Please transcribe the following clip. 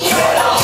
Shut up!